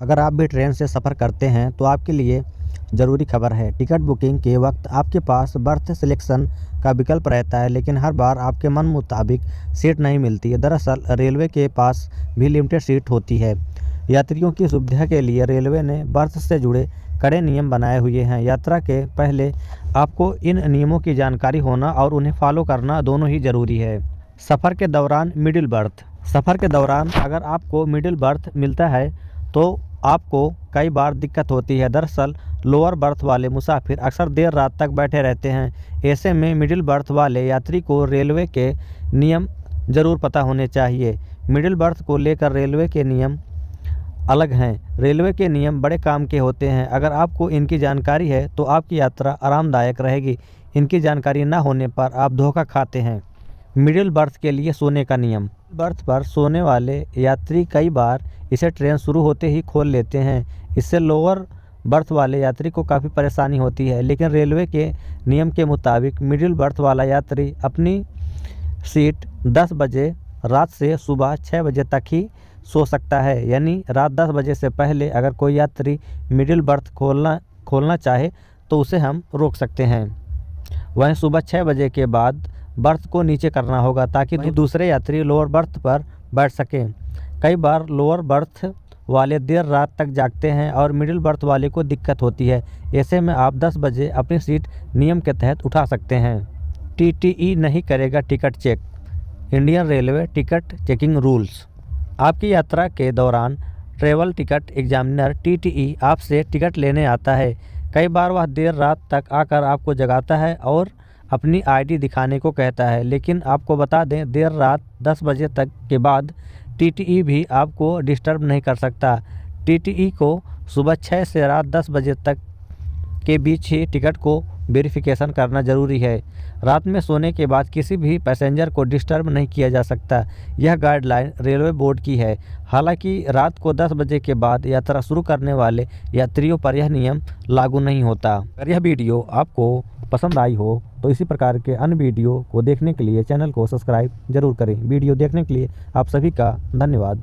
अगर आप भी ट्रेन से सफ़र करते हैं तो आपके लिए ज़रूरी खबर है। टिकट बुकिंग के वक्त आपके पास बर्थ सिलेक्शन का विकल्प रहता है, लेकिन हर बार आपके मन मुताबिक सीट नहीं मिलती है। दरअसल, रेलवे के पास भी लिमिटेड सीट होती है। यात्रियों की सुविधा के लिए रेलवे ने बर्थ से जुड़े कड़े नियम बनाए हुए हैं। यात्रा के पहले आपको इन नियमों की जानकारी होना और उन्हें फॉलो करना दोनों ही ज़रूरी है। सफ़र के दौरान मिडिल बर्थ। सफ़र के दौरान अगर आपको मिडिल बर्थ मिलता है तो आपको कई बार दिक्कत होती है। दरअसल, लोअर बर्थ वाले मुसाफिर अक्सर देर रात तक बैठे रहते हैं। ऐसे में मिडिल बर्थ वाले यात्री को रेलवे के नियम ज़रूर पता होने चाहिए। मिडिल बर्थ को लेकर रेलवे के नियम अलग हैं। रेलवे के नियम बड़े काम के होते हैं। अगर आपको इनकी जानकारी है तो आपकी यात्रा आरामदायक रहेगी। इनकी जानकारी न होने पर आप धोखा खाते हैं। मिडिल बर्थ के लिए सोने का नियम। बर्थ पर सोने वाले यात्री कई बार इसे ट्रेन शुरू होते ही खोल लेते हैं। इससे लोअर बर्थ वाले यात्री को काफ़ी परेशानी होती है, लेकिन रेलवे के नियम के मुताबिक मिडिल बर्थ वाला यात्री अपनी सीट 10 बजे रात से सुबह 6 बजे तक ही सो सकता है। यानी रात 10 बजे से पहले अगर कोई यात्री मिडिल बर्थ खोलना खोलना चाहे तो उसे हम रोक सकते हैं। वहीं सुबह छः बजे के बाद बर्थ को नीचे करना होगा ताकि दूसरे यात्री लोअर बर्थ पर बैठ सकें। कई बार लोअर बर्थ वाले देर रात तक जागते हैं और मिडिल बर्थ वाले को दिक्कत होती है। ऐसे में आप 10 बजे अपनी सीट नियम के तहत उठा सकते हैं। टीटीई नहीं करेगा ticket check. Indian railway ticket checking rules. आपकी यात्रा के दौरान ट्रेवल टिकट एग्जामिनर टीटीई आपसे टिकट लेने आता है। कई बार वह देर रात तक आकर आपको जगाता है और अपनी आईडी दिखाने को कहता है, लेकिन आपको बता दें, देर रात 10 बजे तक के बाद टीटीई भी आपको डिस्टर्ब नहीं कर सकता। टीटीई को सुबह छः से रात 10 बजे तक के बीच ही टिकट को वेरिफिकेशन करना ज़रूरी है। रात में सोने के बाद किसी भी पैसेंजर को डिस्टर्ब नहीं किया जा सकता। यह गाइडलाइन रेलवे बोर्ड की है। हालाँकि रात को 10 बजे के बाद यात्रा शुरू करने वाले यात्रियों पर यह नियम लागू नहीं होता। अगर यह वीडियो आपको पसंद आई हो तो इसी प्रकार के अन्य वीडियो को देखने के लिए चैनल को सब्सक्राइब ज़रूर करें। वीडियो देखने के लिए आप सभी का धन्यवाद।